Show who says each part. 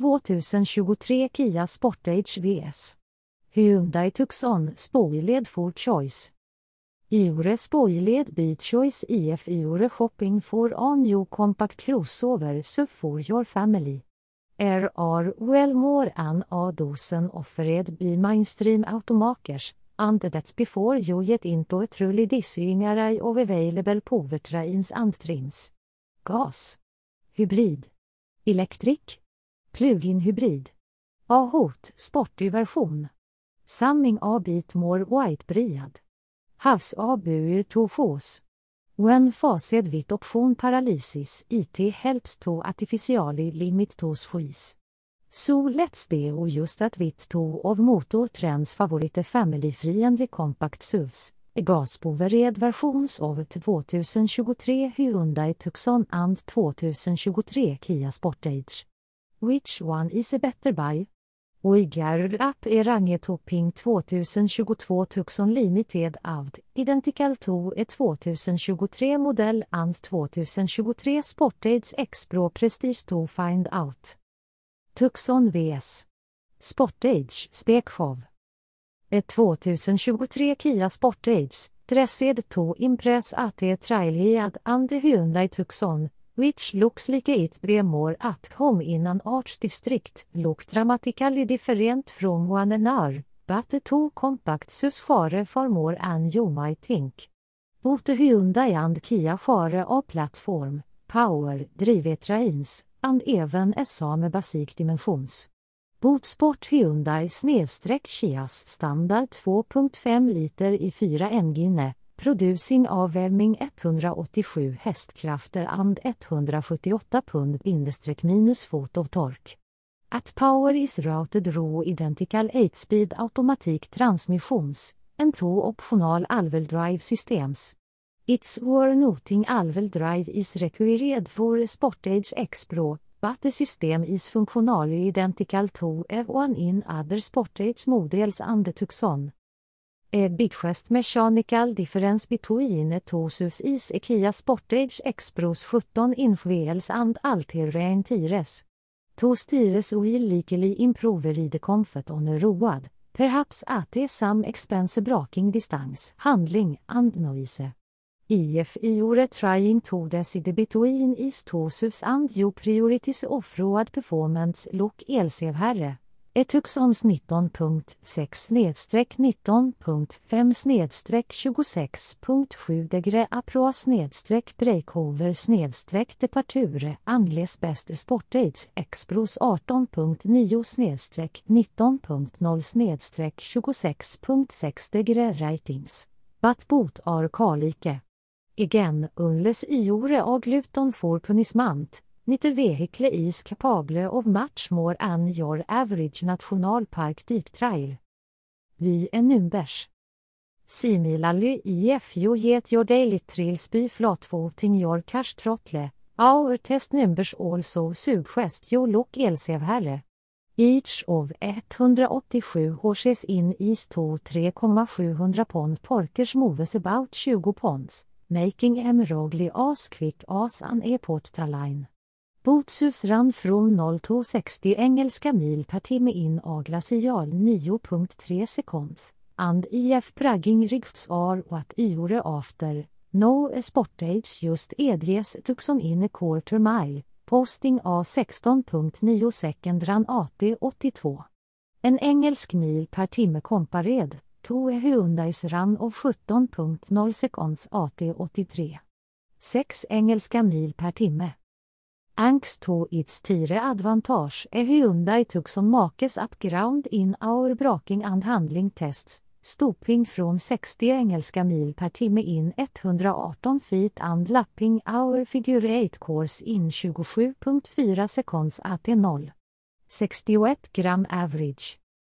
Speaker 1: 2023 Kia Sportage vs. Hyundai Tucson Spoiled for Choice. Iore Spoiled Beat Choice IF Iore Shopping for a new compact crossover so for your family. Er are well more an a dozen offered by mainstream automakers, and that's before you get into a truly dizzying array of available powertrains and trims. Gas. Hybrid. Electric! Plug-in hybrid. A-hot sportig version. Samming a bit more white-briad. Havs a buer to sjås. When Fased with option paralysis IT helps to artificially limit tos skis. So let's det och just att vitt to of motor trends favorite family-friendly compact SUVs, gaspovered versions of 2023 Hyundai Tucson and 2023 Kia Sportage. Which one is a better buy? Uyghur App är rangetopping 2022 Tucson Limited Avd, Identical to är 2023 modell and 2023 Sportage X Pro Prestige to find out. Tucson vs. Sportage Spekshow. Ett 2023 Kia Sportage, Dressed to Impress AT Trailhead and Hyundai Tucson, which looks like it be more at home in an arts district, look dramatically different from one another, but the two compact sus share for more than you might think. Both Hyundai and Kia share a platform, power, drivetrains, and even a same basic dimensions. Botsport Hyundai snedstreck Kias standard 2.5 liter i 4 engine, producing avvälvning 187 hästkrafter and 178 pund bindestreck minus fot of tork. At power is routed raw identical 8-speed automatic transmissions, and two optional alvel drive systems. It's worth noting alvel drive is required for Sportage X Pro, but the system is functionally identical to one in other Sportage models and the Tucson. Eh, a biggest mechanical difference between Tosus is Ikea Sportage X 17 inch and Allterrain tires. Tos tires Oil likely improve the comfort on a road, perhaps at some expense braking distance, handling and noise. IF Iore trying to decide between is Tosus and you priorities off-road performance look elsevherre. Ett Tucsons 19.6 19.5 26.7 degre apro snedstreck breakover snedstreck departure anles best sportage expros 18.9 snedstreck 19.0 snedstreck 26.6 degre ratings. But bot are kalike. Igen, unles iore agluton for punismant. Nitter vehicle is capable of much more than your average nationalpark deep trail. Vi är numbers. Similarly if you get your daily trills by flatfoting your cash trottle, our test numbers also suggest you look elsevherre. Each of 187 horses in is to 3,700 pond porkers moves about 20 ponds, making em rogly as quick as an airport Botsus rann ran från 0 till 60 engelska mil per timme in a glacial 9.3 seconds And IF Pragging Rigts are what Iore after. No sportage just edres tuxon in a quarter mile. Posting a 16.9 second ran AT 82. En engelsk mil per timme kompared. To Hyundais ran av 17.0 seconds AT 83. 6 engelska mil per timme. Angst to its tire advantage är Hyundai Tucson makes upground in our braking and handling tests, Stoping från 60 engelska mil per timme in 118 feet and lapping our figure 8 course in 27.4 seconds at 0. 61 gram average.